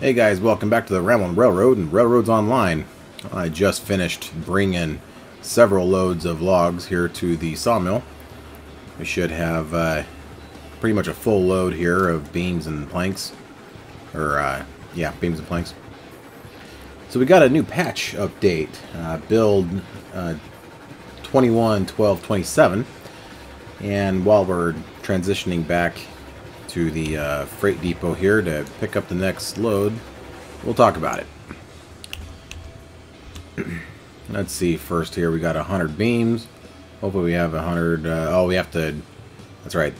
Hey guys, welcome back to the Ramblin' Railroad and Railroads Online. I just finished bringing several loads of logs here to the sawmill. We should have uh, pretty much a full load here of beams and planks. Or, uh, yeah, beams and planks. So we got a new patch update, uh, build uh, 21, 12, 27. And while we're transitioning back to the uh, freight depot here to pick up the next load. We'll talk about it. Let's see first here. We got 100 beams. Hopefully we have 100... Uh, oh, we have to... That's right.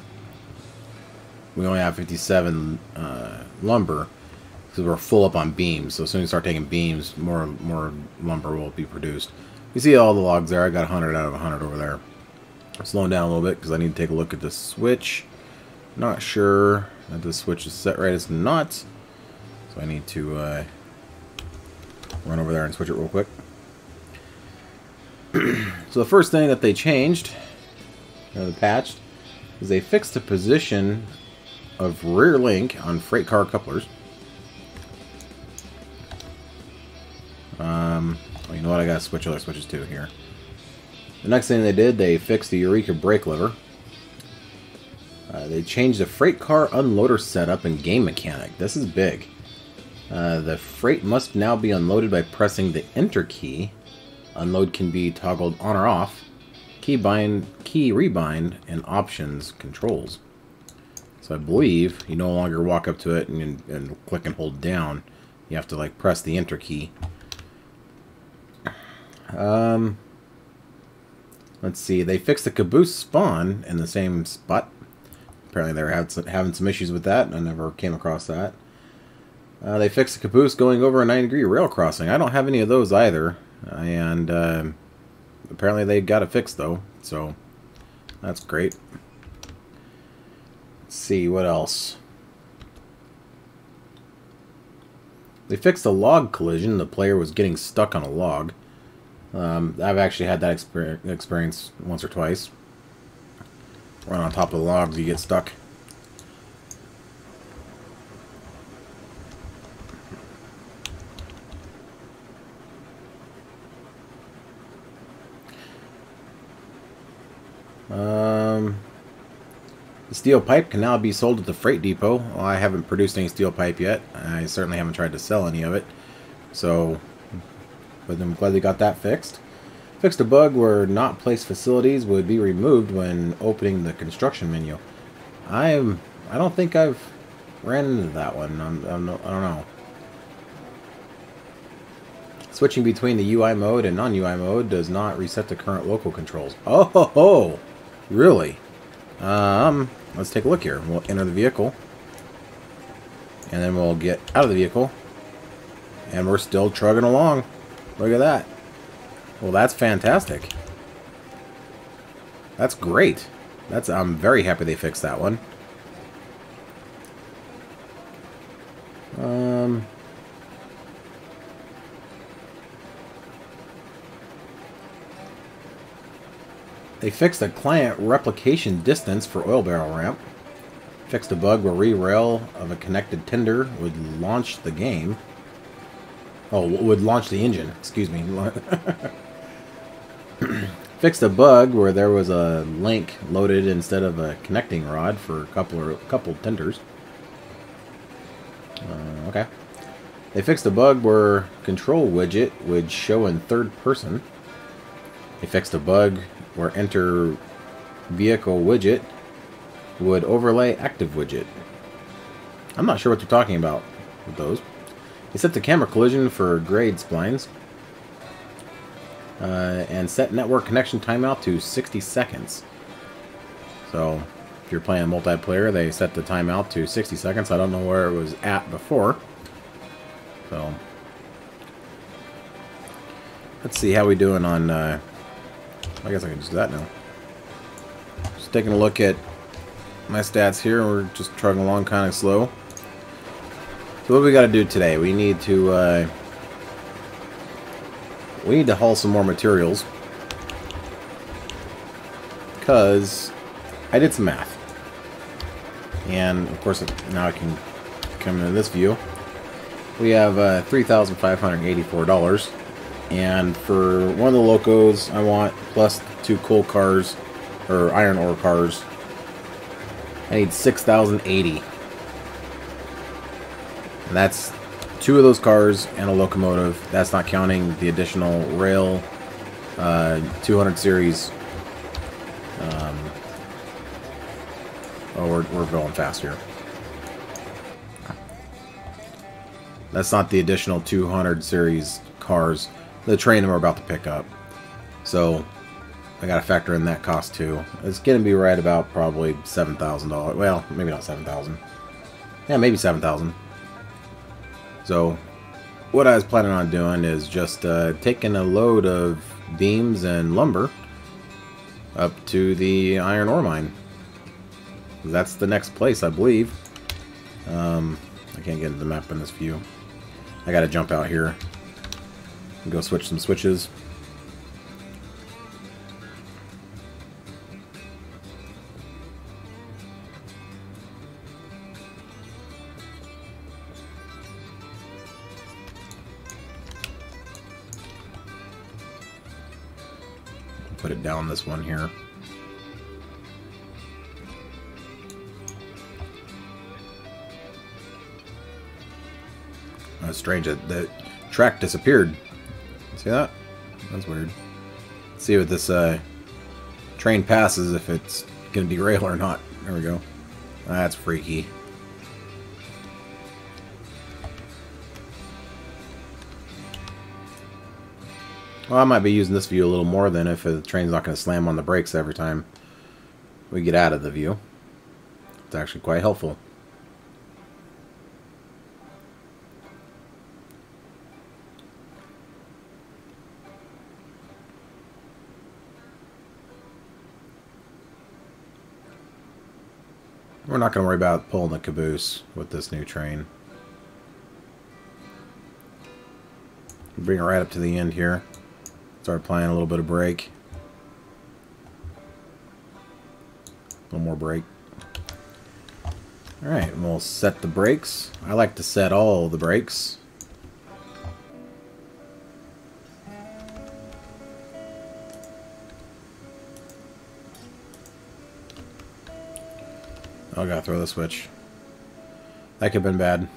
We only have 57 uh, lumber because we're full up on beams. So as soon as we start taking beams, more more lumber will be produced. You see all the logs there. I got 100 out of 100 over there. I'm slowing down a little bit because I need to take a look at the switch. Not sure that the switch is set right. It's not. So I need to uh, run over there and switch it real quick. so the first thing that they changed, or the patched, is they fixed the position of rear link on freight car couplers. Um, well, you know what? I gotta switch other switches too here. The next thing they did, they fixed the Eureka brake lever. Uh, they changed the freight car unloader setup and game mechanic. This is big. Uh, the freight must now be unloaded by pressing the enter key. Unload can be toggled on or off. Key bind, key rebind, and options controls. So I believe you no longer walk up to it and, and click and hold down. You have to like press the enter key. Um, let's see. They fixed the caboose spawn in the same spot apparently they were having some issues with that. I never came across that. Uh, they fixed the caboose going over a 9 degree rail crossing. I don't have any of those either. And uh, apparently they got it fixed though. So that's great. Let's see what else. They fixed a log collision. The player was getting stuck on a log. Um, I've actually had that experience once or twice run on top of the logs, you get stuck. Um, the steel pipe can now be sold at the freight depot. Well, I haven't produced any steel pipe yet. I certainly haven't tried to sell any of it. So, but I'm glad they got that fixed. Fixed a bug where not placed facilities would be removed when opening the construction menu. I am. I don't think I've ran into that one. I'm, I'm, I don't know. Switching between the UI mode and non-UI mode does not reset the current local controls. Oh, ho, ho. really? Um, let's take a look here. We'll enter the vehicle. And then we'll get out of the vehicle. And we're still trugging along. Look at that. Well, that's fantastic. That's great. That's I'm very happy they fixed that one. Um They fixed the client replication distance for oil barrel ramp. Fixed a bug where re-rail of a connected tender would launch the game. Oh, would launch the engine. Excuse me. fixed a bug where there was a link loaded instead of a connecting rod for a couple or couple tenders. Uh, okay. They fixed a bug where control widget would show in third person. They fixed a bug where enter vehicle widget would overlay active widget. I'm not sure what they're talking about with those. They set the camera collision for grade splines. Uh, and set network connection timeout to 60 seconds. So, if you're playing multiplayer, they set the timeout to 60 seconds. I don't know where it was at before. So, let's see how we doing on... Uh, I guess I can just do that now. Just taking a look at my stats here. We're just trugging along kind of slow. So what we got to do today? We need to... Uh, we need to haul some more materials. Because I did some math. And, of course, now I can come into this view. we have uh, $3,584. And for one of the locos, I want plus two coal cars, or iron ore cars. I need 6,080. And that's two of those cars and a locomotive. That's not counting the additional rail uh, 200 series. Um, oh, we're, we're going fast here. That's not the additional 200 series cars the train that we're about to pick up. So I got to factor in that cost too. It's going to be right about probably $7,000. Well, maybe not 7000 Yeah, maybe 7000 So what I was planning on doing is just uh, taking a load of beams and lumber up to the iron ore mine. That's the next place, I believe. Um, I can't get into the map in this view. I gotta jump out here and go switch some switches. Down this one here. That's strange. The track disappeared. See that? That's weird. Let's see what this uh, train passes, if it's going to derail or not. There we go. That's freaky. Well, I might be using this view a little more than if the train's not going to slam on the brakes every time we get out of the view. It's actually quite helpful. We're not going to worry about pulling the caboose with this new train. Bring it right up to the end here. Start applying a little bit of brake. A little more brake. Alright, we'll set the brakes. I like to set all the brakes. Oh, I gotta throw the switch. That could have been bad.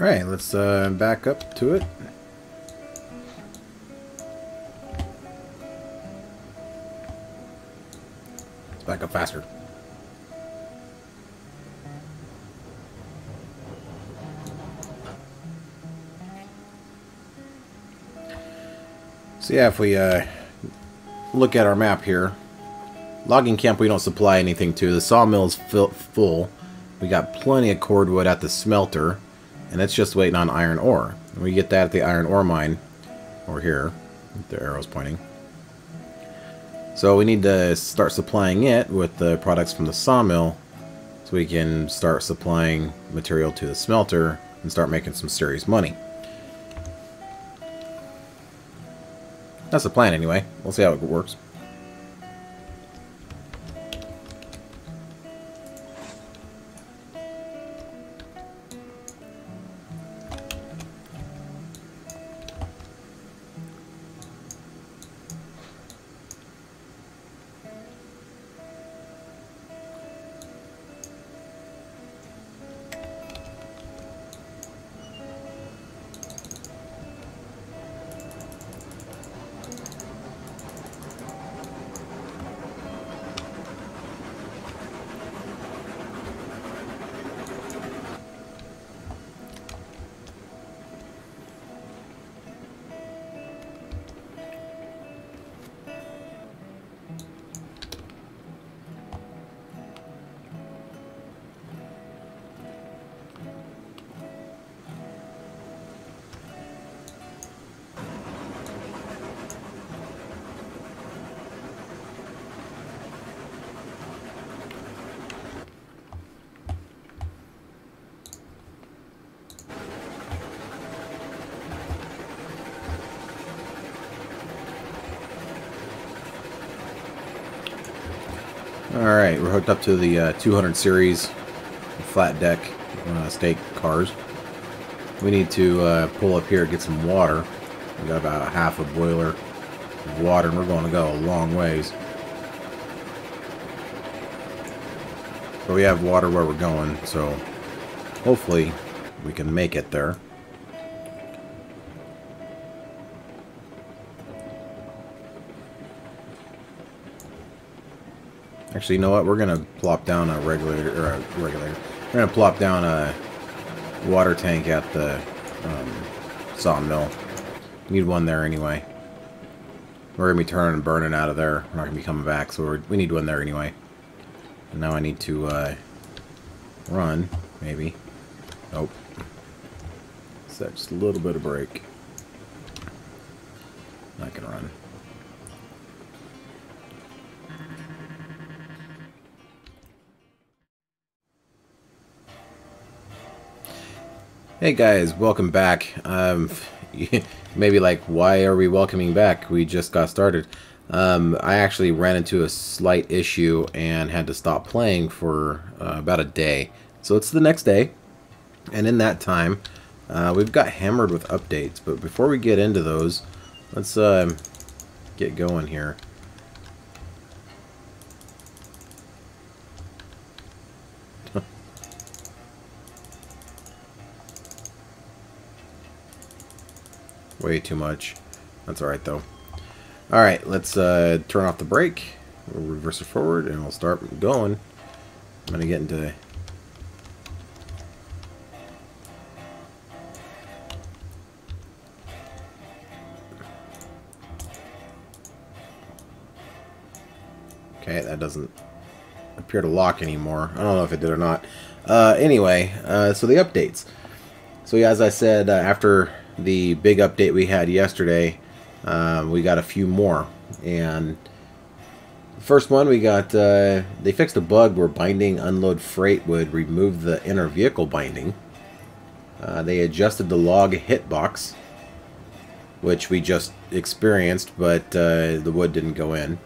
Alright, let's uh, back up to it. Let's back up faster. So yeah, if we uh, look at our map here, logging camp we don't supply anything to. The sawmill is full. We got plenty of cordwood at the smelter and it's just waiting on iron ore. And we get that at the iron ore mine over here. The arrow's pointing. So we need to start supplying it with the products from the sawmill so we can start supplying material to the smelter and start making some serious money. That's the plan anyway. We'll see how it works. We're hooked up to the uh, 200 series flat deck uh, stake cars. We need to uh, pull up here get some water. We got about a half a boiler of water and we're going to go a long ways. But we have water where we're going, so hopefully we can make it there. Actually, you know what? We're gonna plop down a regulator or a regulator. We're gonna plop down a water tank at the um, sawmill. Need one there anyway. We're gonna be turning and burning out of there. We're not gonna be coming back, so we need one there anyway. And now I need to uh, run, maybe. Nope. Set just a little bit of break. Not gonna run. Hey guys, welcome back. Um, maybe like, why are we welcoming back? We just got started. Um, I actually ran into a slight issue and had to stop playing for uh, about a day. So it's the next day, and in that time, uh, we've got hammered with updates. But before we get into those, let's uh, get going here. Way too much. That's alright, though. Alright, let's uh, turn off the brake. We'll reverse it forward, and we'll start going. I'm going to get into... Okay, that doesn't appear to lock anymore. I don't know if it did or not. Uh, anyway, uh, so the updates. So yeah, as I said, uh, after the big update we had yesterday, um, we got a few more. And first one, we got, uh, they fixed a bug where binding unload freight would remove the inner vehicle binding. Uh, they adjusted the log hitbox, which we just experienced, but uh, the wood didn't go in.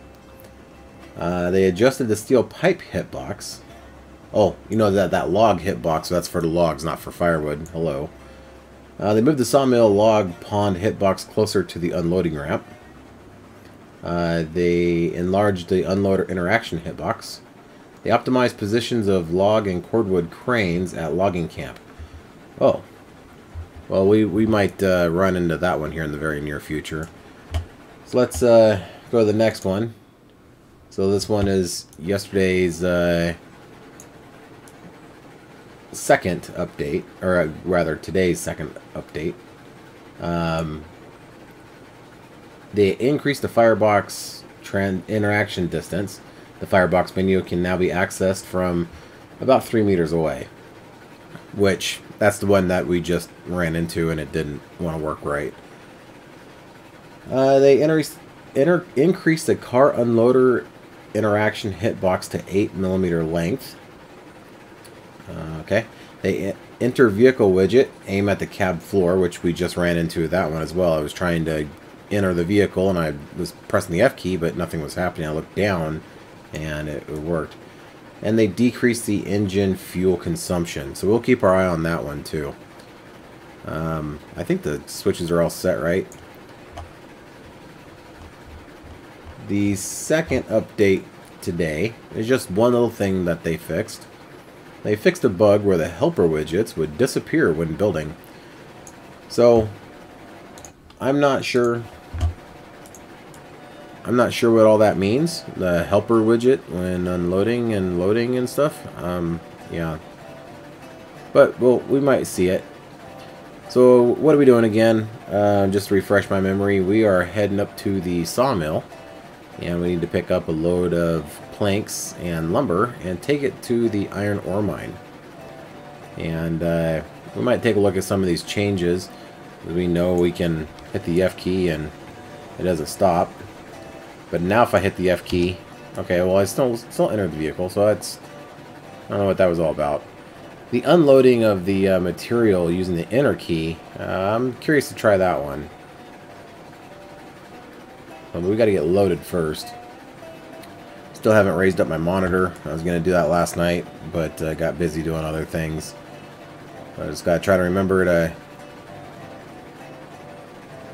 Uh, they adjusted the steel pipe hitbox. Oh, you know that that log hitbox, so that's for the logs, not for firewood. Hello. Uh, they moved the sawmill log pond hitbox closer to the unloading ramp. Uh, they enlarged the unloader interaction hitbox. They optimized positions of log and cordwood cranes at logging camp. Oh. Well, we, we might uh, run into that one here in the very near future. So let's uh, go to the next one. So this one is yesterday's uh, second update, or uh, rather today's second update. Um, they increased the firebox trend interaction distance. The firebox menu can now be accessed from about three meters away, which that's the one that we just ran into and it didn't want to work right. Uh, they enter, increased the car unloader interaction hitbox to 8 millimeter length uh, okay. They enter vehicle widget, aim at the cab floor, which we just ran into that one as well. I was trying to enter the vehicle and I was pressing the F key, but nothing was happening. I looked down and it, worked. And they decrease the engine fuel consumption. So we'll keep our eye on that one too. Um, I think the switches are all set, right? The second update today is just one little thing that they fixed. They fixed a bug where the helper widgets would disappear when building. So, I'm not sure... I'm not sure what all that means. The helper widget when unloading and loading and stuff. Um, yeah. But, well, we might see it. So, what are we doing again? Uh, just to refresh my memory, we are heading up to the sawmill. And we need to pick up a load of planks and lumber and take it to the iron ore mine. And uh, we might take a look at some of these changes. We know we can hit the F key and it doesn't stop. But now if I hit the F key, okay, well I still still enter the vehicle, so that's I don't know what that was all about. The unloading of the uh, material using the enter key, uh, I'm curious to try that one. But we got to get loaded first. Still haven't raised up my monitor. I was going to do that last night, but uh, got busy doing other things. I just got to try to remember to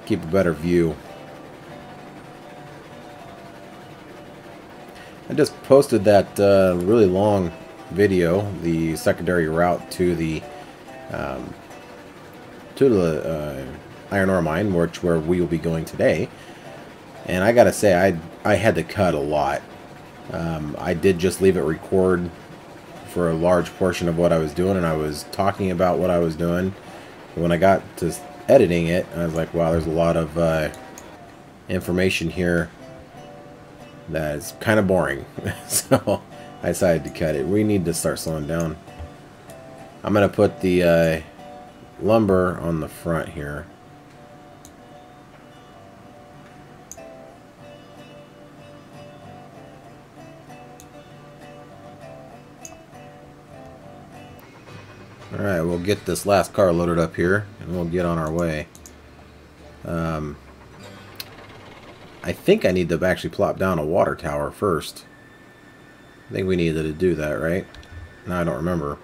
keep a better view. I just posted that uh, really long video, the secondary route to the um, to the uh, iron ore mine, which where we will be going today. And I gotta say, I I had to cut a lot. Um, I did just leave it record for a large portion of what I was doing, and I was talking about what I was doing. when I got to editing it, I was like, wow, there's a lot of uh, information here that is kind of boring. so I decided to cut it. We need to start slowing down. I'm going to put the uh, lumber on the front here. Alright, we'll get this last car loaded up here, and we'll get on our way. Um, I think I need to actually plop down a water tower first. I think we needed to do that, right? No, I don't remember.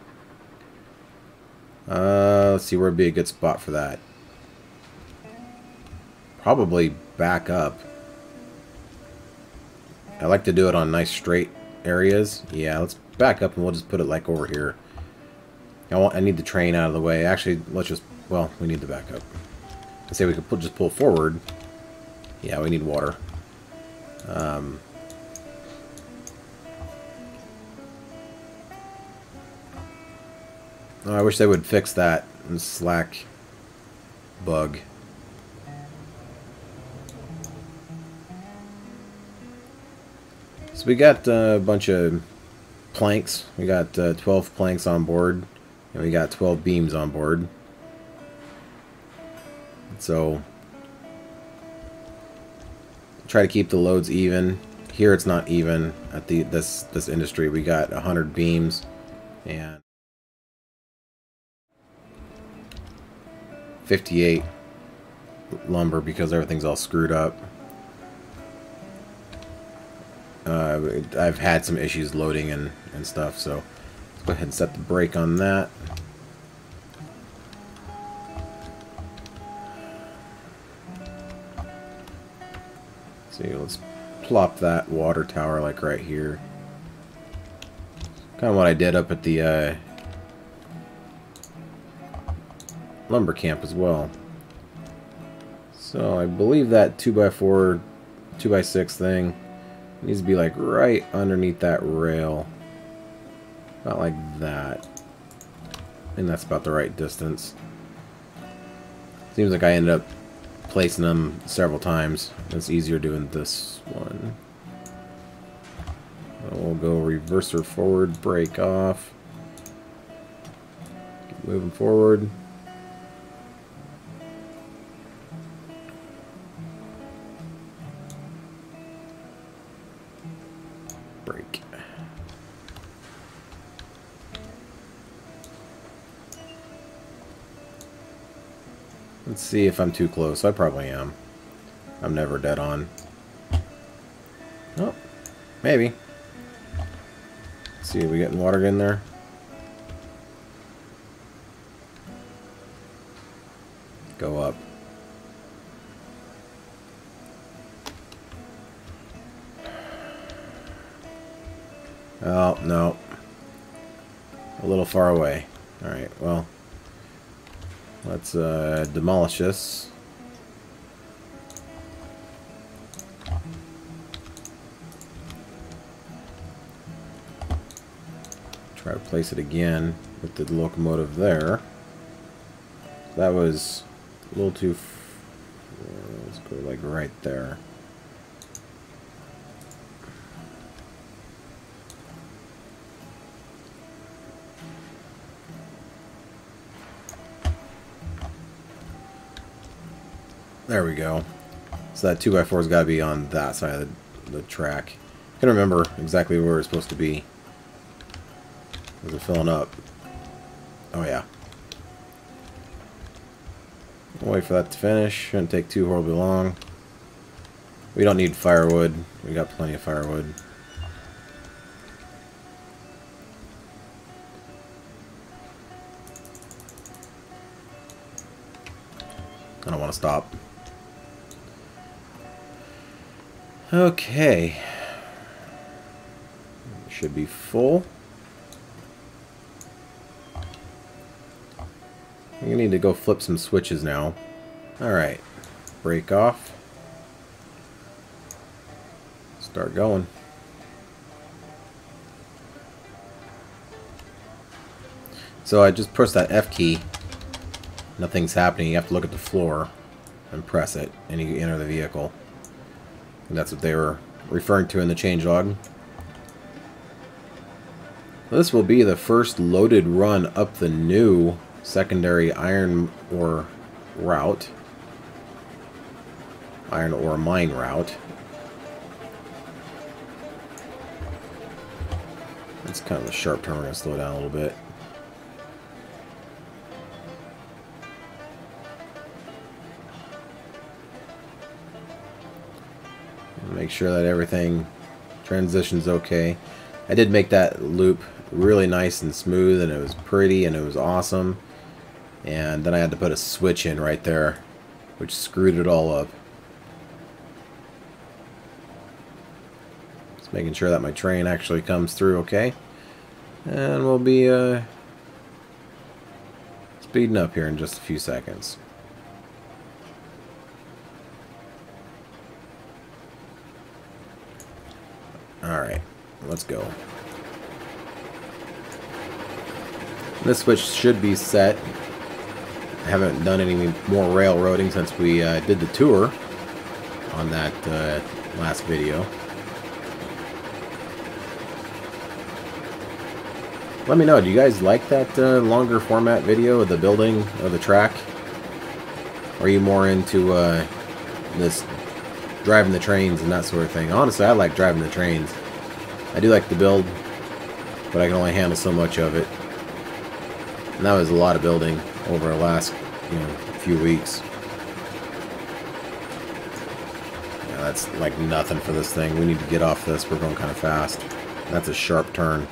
Uh, let's see where would be a good spot for that. Probably back up. I like to do it on nice straight areas. Yeah, let's back up and we'll just put it like over here. I want. I need the train out of the way. Actually, let's just. Well, we need the backup. I say we could put, just pull forward. Yeah, we need water. Um, oh, I wish they would fix that Slack bug. So we got uh, a bunch of planks. We got uh, 12 planks on board. And we got 12 beams on board. So try to keep the loads even. Here it's not even at the this this industry. We got 100 beams and 58 lumber because everything's all screwed up. Uh, I've had some issues loading and, and stuff, so go ahead and set the brake on that. see, let's plop that water tower like right here. Kind of what I did up at the uh, lumber camp as well. So I believe that 2x4, 2x6 thing needs to be like right underneath that rail. About like that. And that's about the right distance. Seems like I ended up placing them several times. It's easier doing this one. We'll go reverser forward, break off. Keep moving forward. See if I'm too close. I probably am. I'm never dead on. Oh, maybe. Let's see, are we getting water in there? Go up. Oh, no. A little far away. Alright, well... Let's uh, demolish this. Try to place it again with the locomotive there. That was a little too... let's go like right there. There we go. So that 2x4's got to be on that side of the, the track. I can remember exactly where it's supposed to be. Is it filling up? Oh, yeah. I'll wait for that to finish. Shouldn't take too horribly long. We don't need firewood. We got plenty of firewood. I don't want to stop. Okay. Should be full. We need to go flip some switches now. Alright. Break off. Start going. So I just press that F key. Nothing's happening. You have to look at the floor and press it, and you enter the vehicle. And that's what they were referring to in the changelog. This will be the first loaded run up the new secondary iron ore route. Iron ore mine route. That's kind of a sharp turn. We're going to slow down a little bit. Make sure that everything transitions okay. I did make that loop really nice and smooth and it was pretty and it was awesome. And then I had to put a switch in right there, which screwed it all up. Just making sure that my train actually comes through okay. And we'll be uh, speeding up here in just a few seconds. Alright, let's go. This switch should be set. I haven't done any more railroading since we uh, did the tour on that uh, last video. Let me know, do you guys like that uh, longer format video of the building of the track? Or are you more into uh, this driving the trains and that sort of thing. Honestly, I like driving the trains. I do like the build, but I can only handle so much of it. And that was a lot of building over the last, you know, few weeks. Yeah, that's like nothing for this thing. We need to get off this. We're going kind of fast. That's a sharp turn.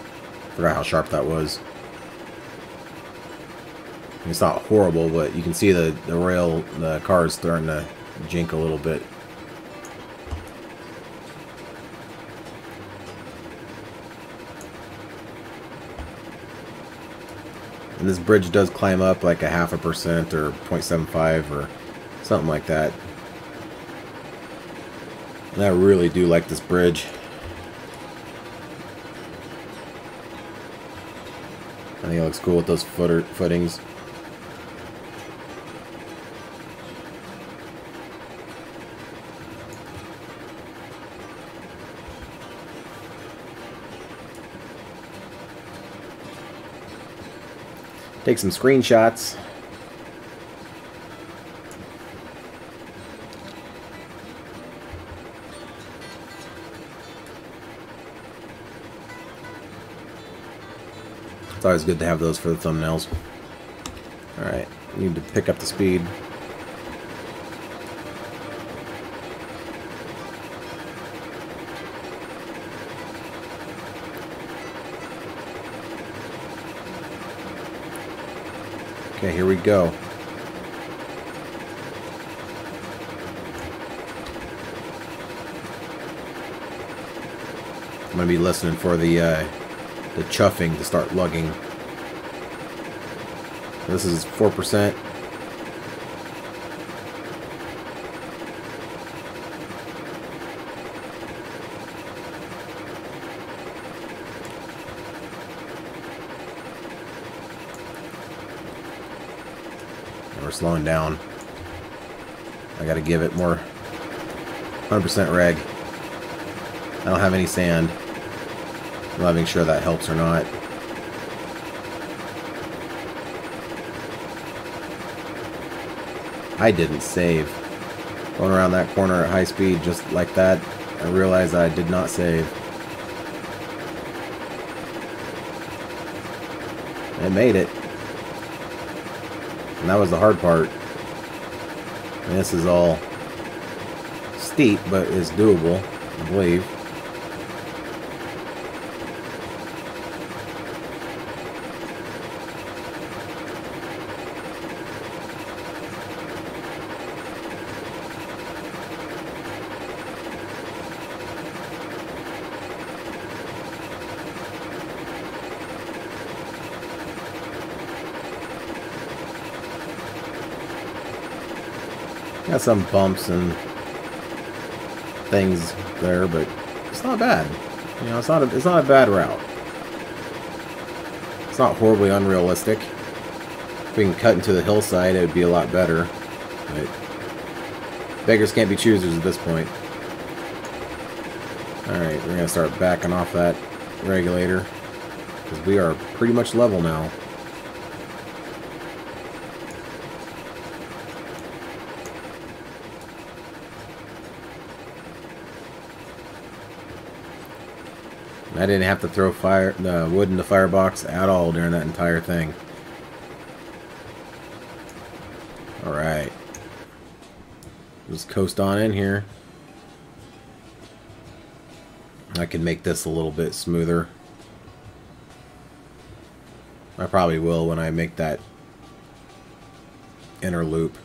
Forgot how sharp that was. It's not horrible, but you can see the, the rail, the car is starting to jink a little bit. And this bridge does climb up like a half a percent or 0.75 or something like that. And I really do like this bridge. I think it looks cool with those footer footings. Take some screenshots. It's always good to have those for the thumbnails. Alright, need to pick up the speed. Okay, here we go. I'm to be listening for the uh, the chuffing to start lugging. This is 4%. we're slowing down. I gotta give it more 100% reg. I don't have any sand. I'm not even sure that helps or not. I didn't save. Going around that corner at high speed just like that, I realized I did not save. I made it. And that was the hard part. And this is all steep, but it's doable, I believe. Some bumps and things there, but it's not bad. You know, it's not a, it's not a bad route. It's not horribly unrealistic. If we can cut into the hillside, it would be a lot better. But beggars can't be choosers at this point. Alright, we're going to start backing off that regulator. Because we are pretty much level now. I didn't have to throw fire uh, wood in the firebox at all during that entire thing. Alright. Just coast on in here. I can make this a little bit smoother. I probably will when I make that inner loop.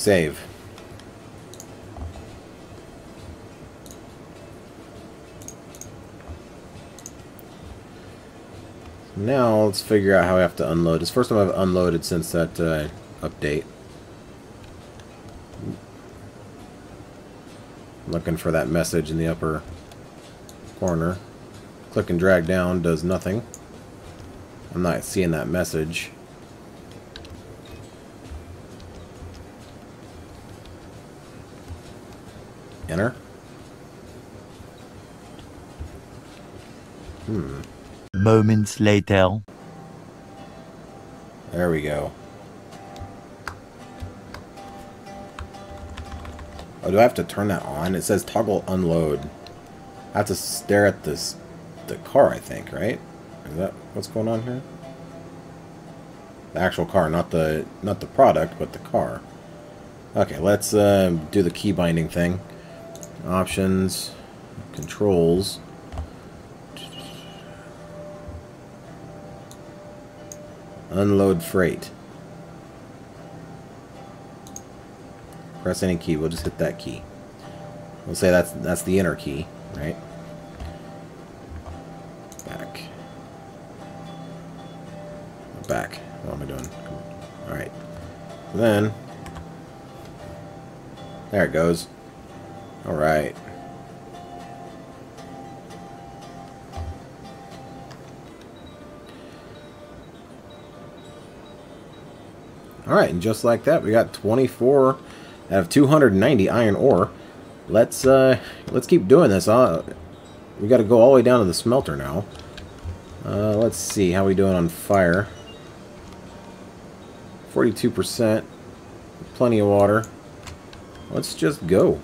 Save. Now let's figure out how I have to unload. It's the first time I've unloaded since that uh, update. Looking for that message in the upper corner. Click and drag down does nothing. I'm not seeing that message. Enter. Hmm. Moments later. There we go. Oh, do I have to turn that on? It says toggle unload. I have to stare at this the car, I think, right? Is that what's going on here? The actual car, not the not the product, but the car. Okay, let's uh, do the key binding thing. Options, controls. Unload freight. Press any key. We'll just hit that key. We'll say that's that's the inner key, right? Back. Back. What am I doing? Alright. Then there it goes. Alright, and just like that, we got 24 out of 290 iron ore. Let's uh, let's keep doing this. Uh, we got to go all the way down to the smelter now. Uh, let's see how we doing on fire. 42%. Plenty of water. Let's just go.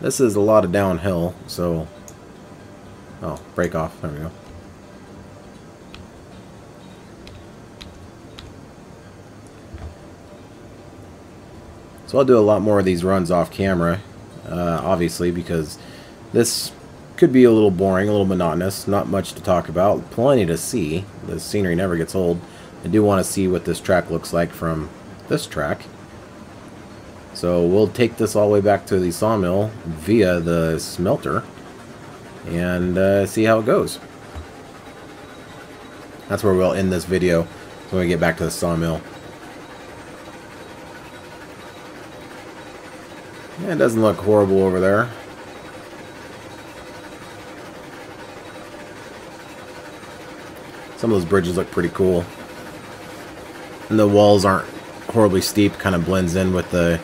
This is a lot of downhill, so... Oh, break off. There we go. So I'll do a lot more of these runs off camera, uh, obviously, because this could be a little boring, a little monotonous, not much to talk about, plenty to see. The scenery never gets old. I do want to see what this track looks like from this track. So we'll take this all the way back to the sawmill via the smelter and uh, see how it goes. That's where we'll end this video when we get back to the sawmill. It doesn't look horrible over there. Some of those bridges look pretty cool. And the walls aren't horribly steep, kind of blends in with the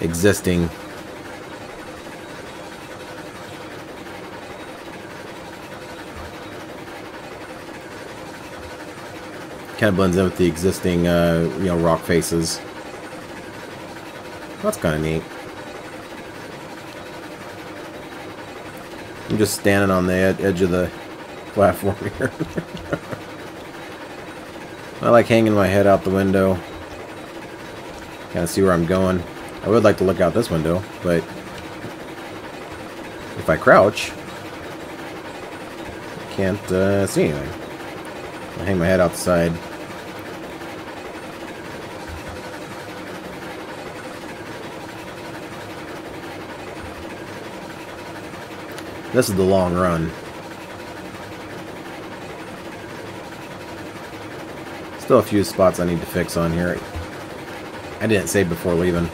existing kind of blends in with the existing uh, you know rock faces that's kind of neat I'm just standing on the ed edge of the platform here. I like hanging my head out the window. Kind of see where I'm going. I would like to look out this window, but if I crouch, I can't uh, see anything. I'll hang my head outside. This is the long run. Still a few spots I need to fix on here. I didn't save before leaving.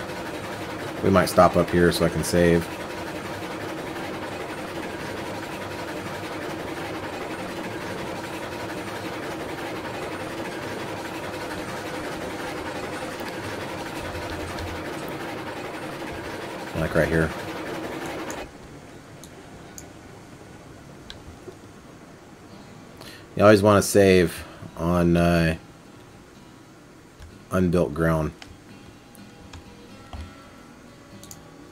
We might stop up here so I can save. Like right here. You always want to save on uh, unbuilt ground.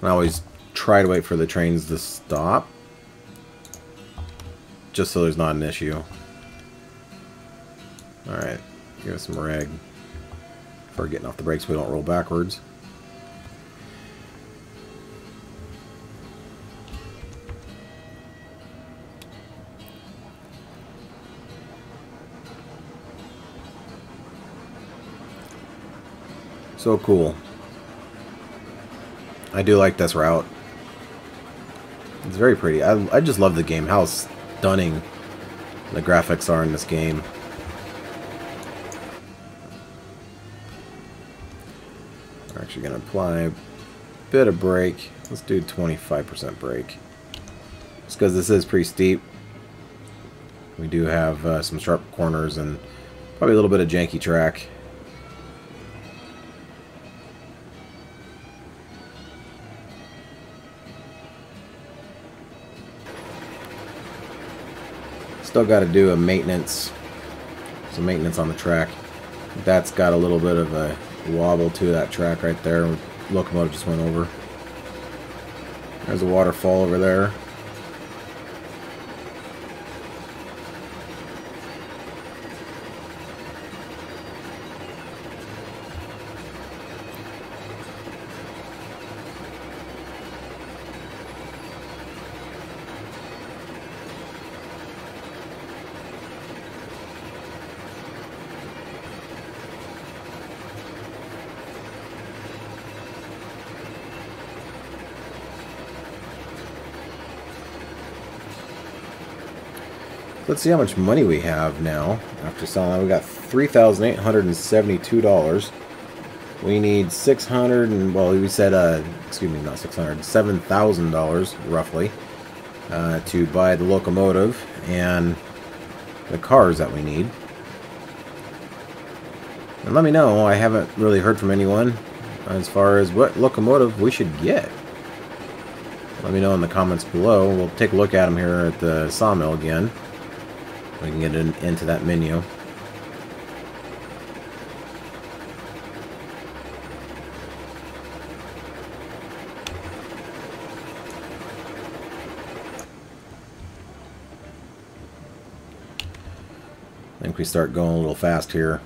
I always try to wait for the trains to stop. Just so there's not an issue. Alright, give us some rag. For getting off the brakes we don't roll backwards. So cool. I do like this route. It's very pretty. I, I just love the game. How stunning the graphics are in this game. We're actually going to apply a bit of brake. Let's do 25% brake. Just because this is pretty steep. We do have uh, some sharp corners and probably a little bit of janky track. Still got to do a maintenance, some maintenance on the track. That's got a little bit of a wobble to that track right there. Locomotive just went over. There's a waterfall over there. Let's see how much money we have now after selling. that, We got $3,872. We need 600 and well, we said uh excuse me, not 600, $7,000 roughly uh, to buy the locomotive and the cars that we need. And let me know, I haven't really heard from anyone as far as what locomotive we should get. Let me know in the comments below. We'll take a look at them here at the sawmill again. We can get in, into that menu. I think we start going a little fast here.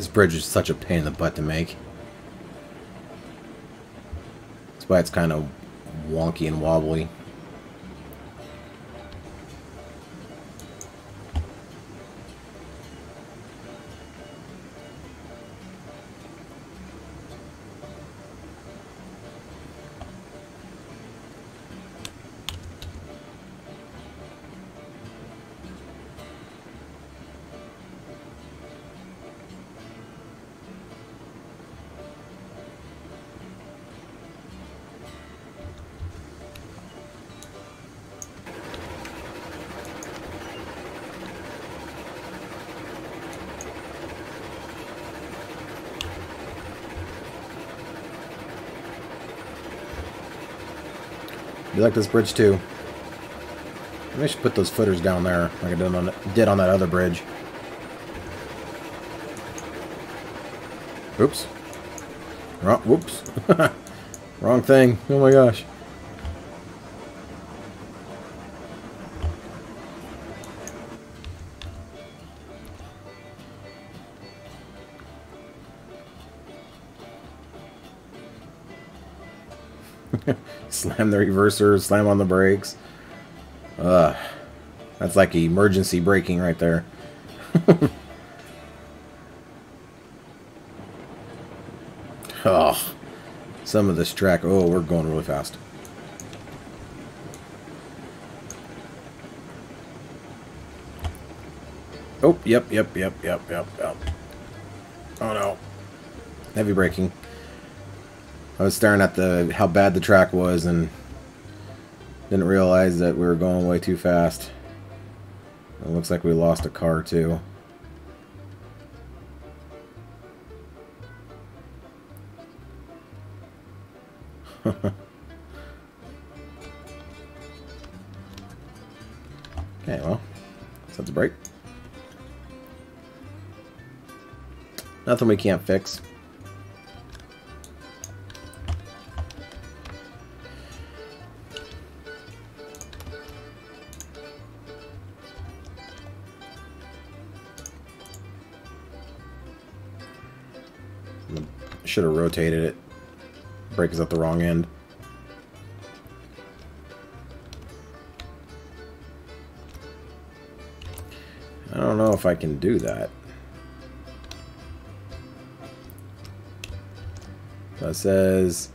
This bridge is such a pain in the butt to make. That's why it's kind of wonky and wobbly. You like this bridge too? Maybe I should put those footers down there, like I did on, did on that other bridge. Oops. Wrong, whoops. Wrong thing. Oh my gosh. Slam the reverser, slam on the brakes. Ugh. That's like emergency braking right there. oh, some of this track. Oh, we're going really fast. Oh, yep, yep, yep, yep, yep, yep. Oh no. Heavy braking. I was staring at the how bad the track was and didn't realize that we were going way too fast. It looks like we lost a car too. okay, well, set the brake. Nothing we can't fix. Should have rotated it. Brake is at the wrong end. I don't know if I can do that. That says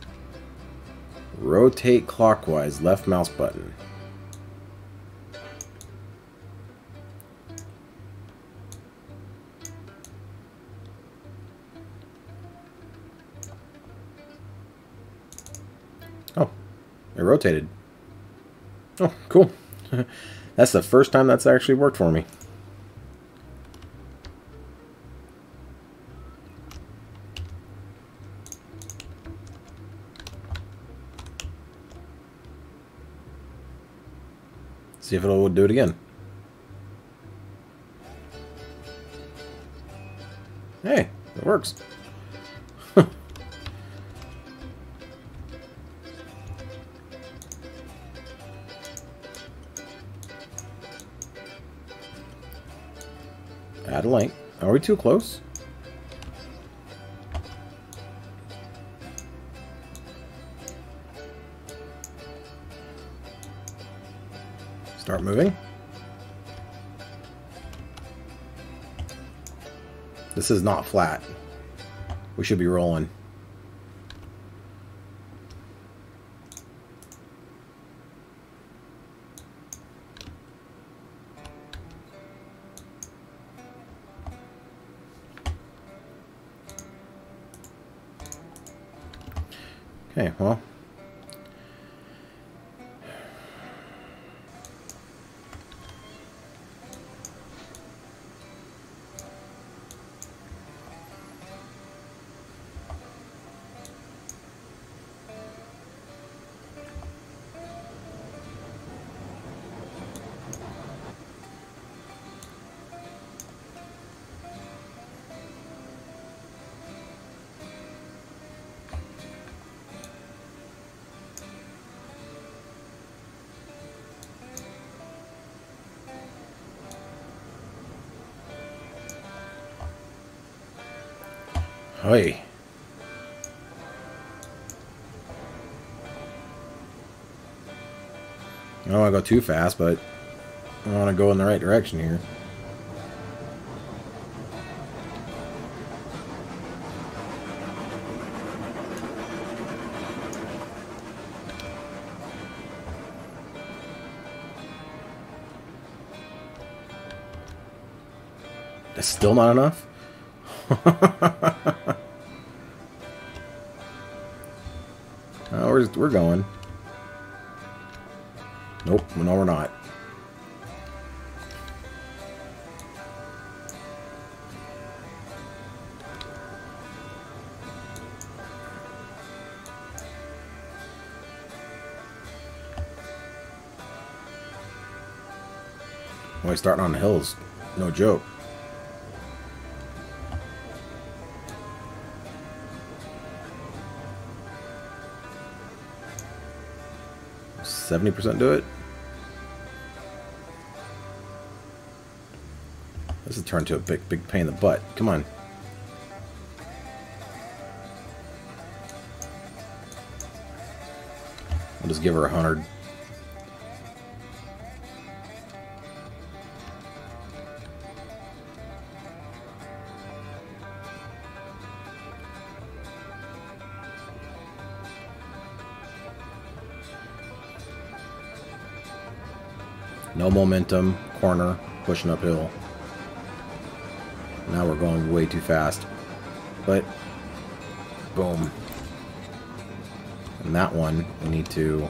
rotate clockwise, left mouse button. Rotated. Oh, cool. that's the first time that's actually worked for me. See if it'll do it again. Hey, it works. Link. Are we too close? Start moving. This is not flat. We should be rolling. Well. Hey. I don't want to go too fast, but I want to go in the right direction here. That's still not enough? We're going. Nope. No, we're not. Boy, starting on the hills. No joke. Seventy percent do it. This has turned to a big, big pain in the butt. Come on. I'll just give her a hundred. No momentum, corner, pushing uphill. Now we're going way too fast. But, boom. And that one, we need to...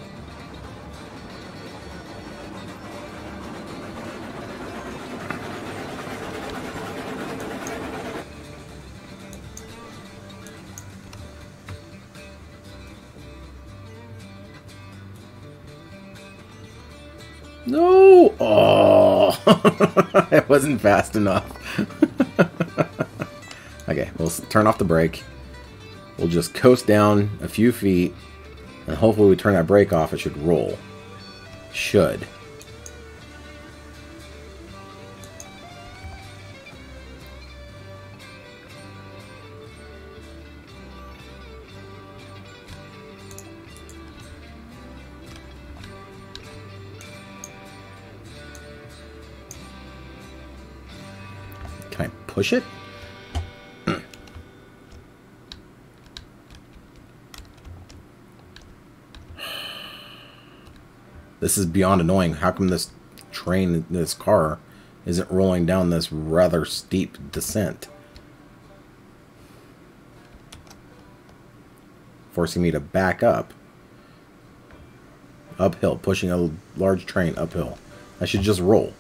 it wasn't fast enough. okay, we'll turn off the brake. We'll just coast down a few feet, and hopefully we turn that brake off, it should roll. Should. Push it? This is beyond annoying. How come this train, this car, isn't rolling down this rather steep descent? Forcing me to back up. Uphill, pushing a large train uphill. I should just roll.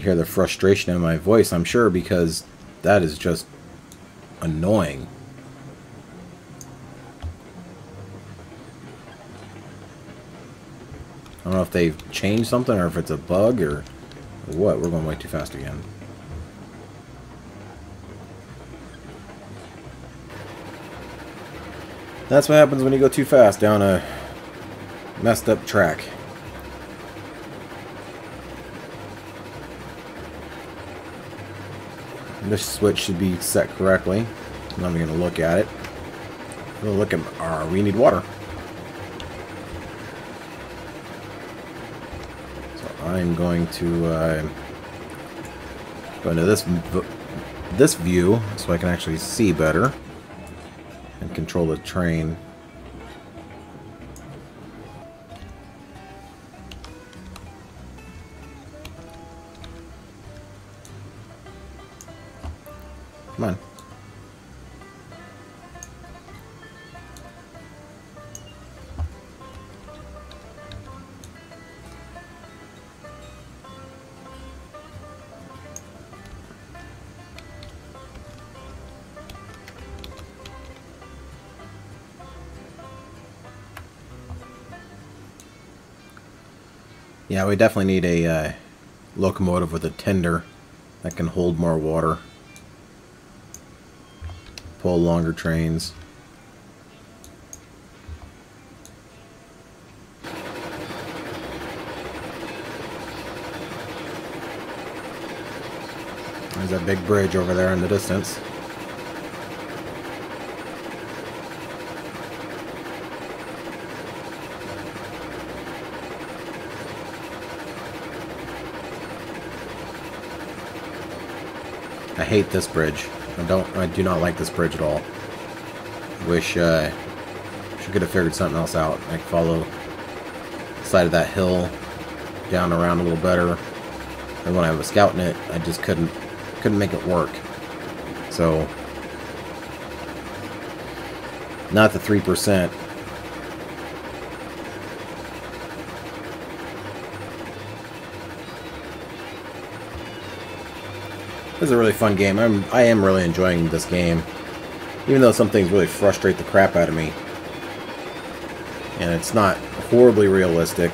Can hear the frustration in my voice, I'm sure, because that is just annoying. I don't know if they've changed something or if it's a bug or what. We're going way too fast again. That's what happens when you go too fast down a messed up track. This switch should be set correctly. I'm going to look at it. We'll look at we need water. So I'm going to uh, go into this this view so I can actually see better and control the train. Yeah, we definitely need a uh, locomotive with a tender that can hold more water. Pull longer trains. There's that big bridge over there in the distance. I hate this bridge. I don't. I do not like this bridge at all. Wish uh, I could have figured something else out. Like follow side of that hill down around a little better. And when I was scouting it, I just couldn't couldn't make it work. So not the three percent. This is a really fun game. I'm I am really enjoying this game. Even though some things really frustrate the crap out of me. And it's not horribly realistic.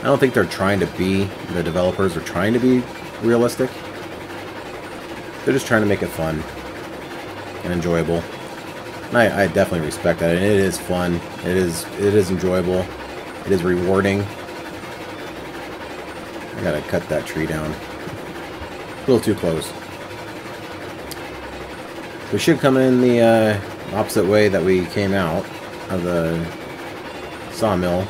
I don't think they're trying to be, the developers are trying to be realistic. They're just trying to make it fun and enjoyable. And I, I definitely respect that. And it is fun. It is it is enjoyable. It is rewarding. I gotta cut that tree down. A little too close. We should come in the uh, opposite way that we came out of the sawmill.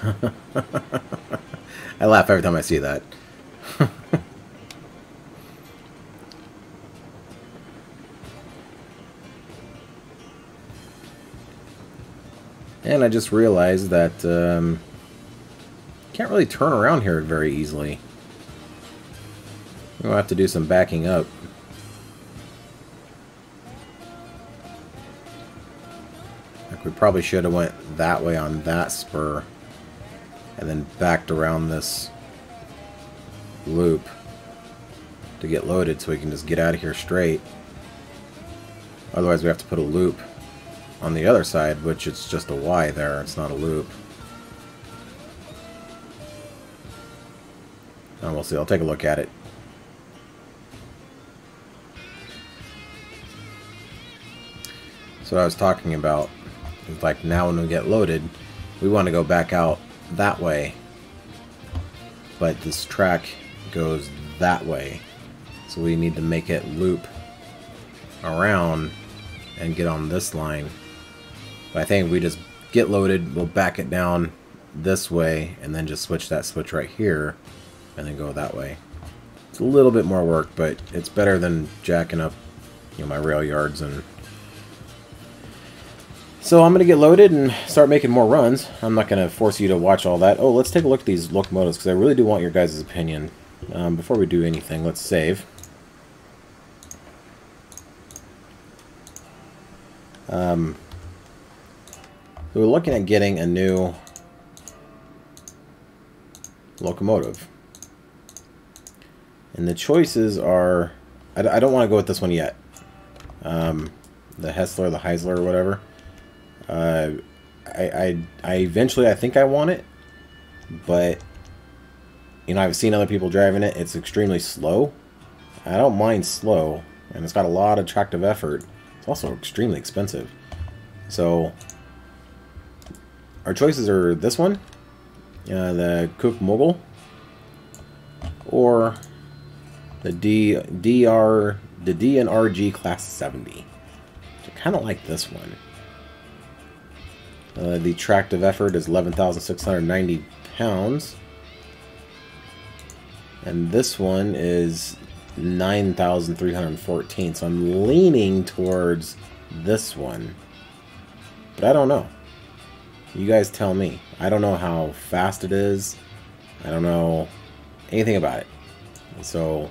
I laugh every time I see that. and I just realized that um, can't really turn around here very easily. We'll have to do some backing up. Like we probably should have went that way on that spur and then backed around this loop to get loaded so we can just get out of here straight. Otherwise we have to put a loop on the other side, which it's just a Y there, it's not a loop. And we'll see, I'll take a look at it. So I was talking about, like now when we get loaded, we want to go back out that way. But this track goes that way. So we need to make it loop around and get on this line. But I think we just get loaded, we'll back it down this way, and then just switch that switch right here, and then go that way. It's a little bit more work, but it's better than jacking up you know, my rail yards and so I'm going to get loaded and start making more runs. I'm not going to force you to watch all that. Oh, let's take a look at these locomotives because I really do want your guys' opinion. Um, before we do anything, let's save. Um, we're looking at getting a new locomotive. And the choices are... I, I don't want to go with this one yet. Um, the Hessler, the Heisler, or whatever. Uh, I, I, I eventually, I think I want it, but you know, I've seen other people driving it. It's extremely slow. I don't mind slow, and it's got a lot of tractive effort. It's also extremely expensive. So, our choices are this one, uh, the Cooke Mogul, or the D, DR, the D and Class 70. I kind of like this one. Uh, the tractive effort is 11,690 pounds. And this one is 9,314. So I'm leaning towards this one. But I don't know. You guys tell me. I don't know how fast it is. I don't know anything about it. So,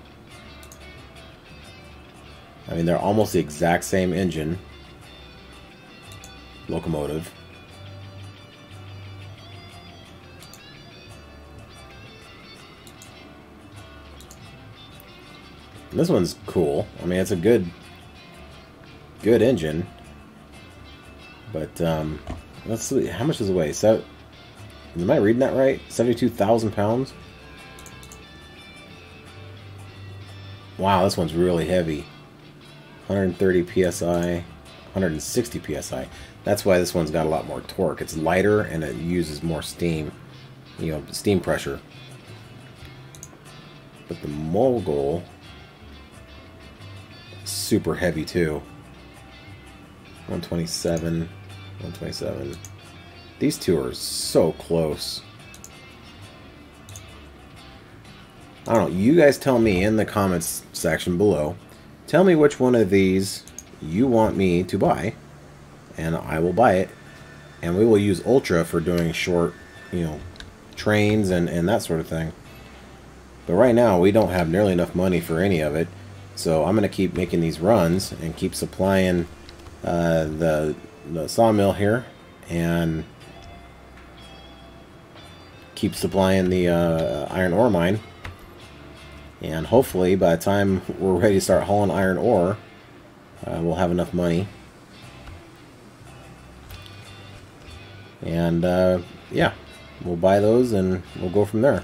I mean, they're almost the exact same engine locomotive. This one's cool. I mean, it's a good, good engine. But, um, let's see. How much does it weigh? So, am I reading that right? 72,000 pounds? Wow, this one's really heavy. 130 psi, 160 psi. That's why this one's got a lot more torque. It's lighter and it uses more steam, you know, steam pressure. But the Mogul super heavy too. 127, 127. These two are so close. I don't know. You guys tell me in the comments section below. Tell me which one of these you want me to buy, and I will buy it. And we will use Ultra for doing short, you know, trains and, and that sort of thing. But right now, we don't have nearly enough money for any of it. So I'm going to keep making these runs and keep supplying uh, the, the sawmill here. And keep supplying the uh, iron ore mine. And hopefully, by the time we're ready to start hauling iron ore, uh, we'll have enough money. And uh, yeah, we'll buy those and we'll go from there.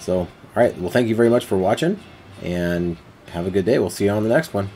So, alright, well, thank you very much for watching and have a good day. We'll see you on the next one.